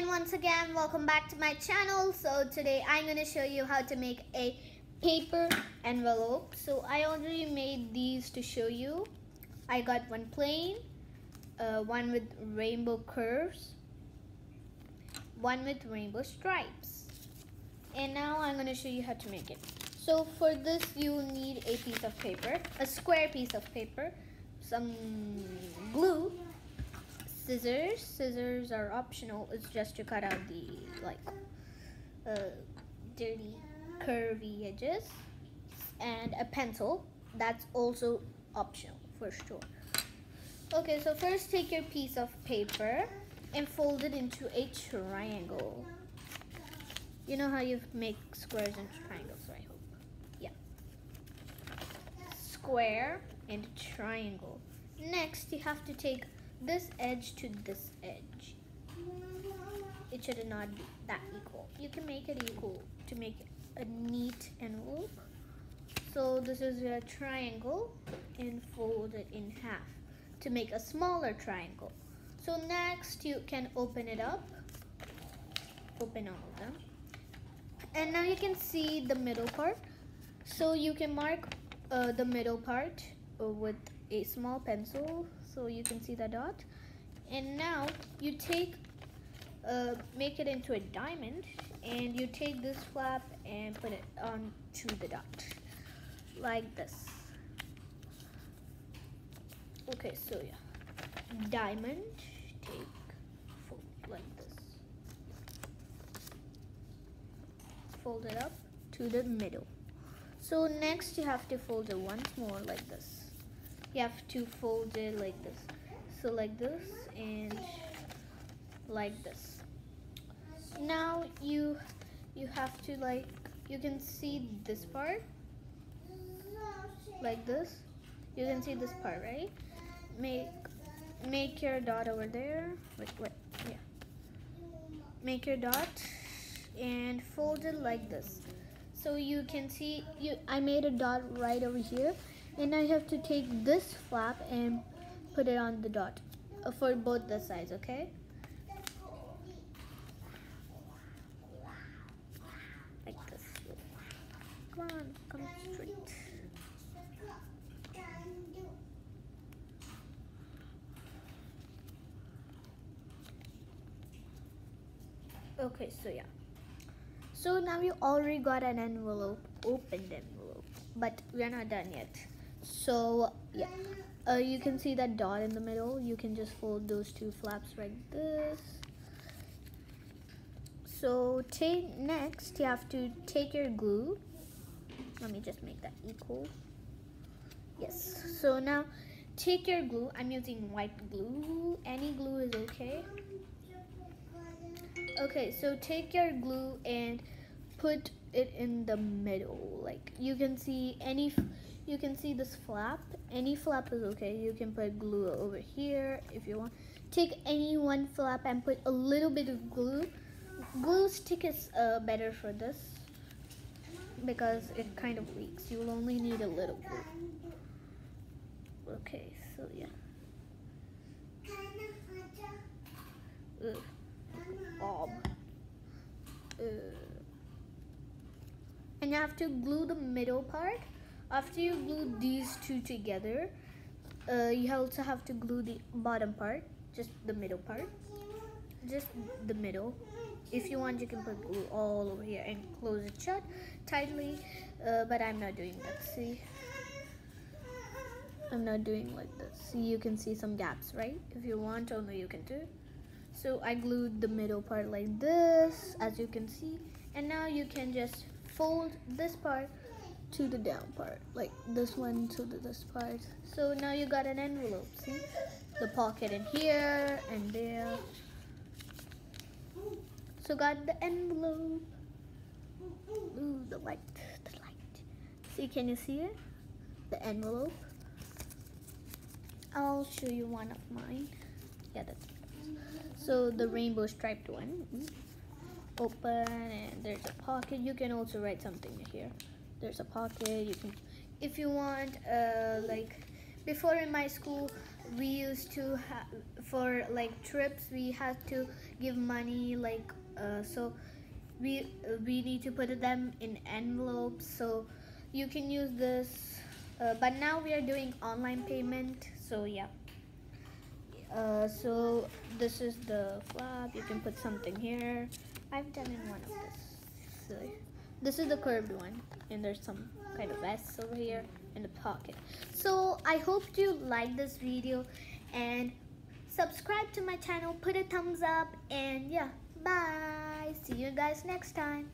and once again welcome back to my channel. So today I'm gonna show you how to make a paper envelope. So I already made these to show you. I got one plain uh, one with rainbow curves one with rainbow stripes. And now I'm gonna show you how to make it. So for this you need a piece of paper a square piece of paper some glue scissors. Scissors are optional. It's just to cut out the like uh, dirty curvy edges. And a pencil. That's also optional for sure. Okay, so first take your piece of paper and fold it into a triangle. You know how you make squares and triangles, I hope. Yeah. Square and triangle. Next, you have to take this edge to this edge. It should not be that equal. You can make it equal to make a neat envelope. So this is a triangle and fold it in half to make a smaller triangle. So next you can open it up. Open all of them. And now you can see the middle part. So you can mark uh, the middle part with a small pencil so you can see the dot. And now you take uh, make it into a diamond and you take this flap and put it on to the dot like this. Okay so yeah. Diamond take fold like this. Fold it up to the middle. So next you have to fold it once more like this you have to fold it like this. So like this and like this. Now you you have to like you can see this part. Like this. You can see this part right? Make make your dot over there. Wait wait yeah. Make your dot and fold it like this. So you can see you I made a dot right over here and I have to take this flap and put it on the dot uh, for both the sides okay? Like this. Come on come straight. Okay so yeah. So now you already got an envelope opened envelope but we're not done yet so yeah. Uh, you can see that dot in the middle. You can just fold those two flaps like this. So take next you have to take your glue. Let me just make that equal. Yes. So now take your glue. I'm using white glue. Any glue is okay. Okay so take your glue and put it in the middle. Like you can see any you can see this flap. Any flap is okay. You can put glue over here if you want. Take any one flap and put a little bit of glue. Glue stick is uh, better for this because it kind of leaks you'll only need a little glue. Okay so yeah. Ugh. Bob. And you have to glue the middle part after you glue these two together, uh, you also have to glue the bottom part, just the middle part, just the middle. If you want, you can put glue all over here and close it shut tightly, uh, but I'm not doing that, see? I'm not doing like this. See, you can see some gaps, right? If you want, only you can do. So I glued the middle part like this, as you can see. And now you can just fold this part to the down part like this one to the, this part. So now you got an envelope see? The pocket in here and there. So got the envelope. Ooh the light the light. See can you see it? The envelope? I'll show you one of mine. Yeah that's so the rainbow striped one. Open and there's a pocket. You can also write something here there's a pocket you can if you want uh, like before in my school we used to have for like trips we had to give money like uh, so we we need to put them in envelopes so you can use this uh, but now we are doing online payment so yeah. Uh, so this is the flap you can put something here. I've done in one of this so this is the curved one and there's some kind of S over here in the pocket. So I hope you like this video and subscribe to my channel put a thumbs up and yeah bye. See you guys next time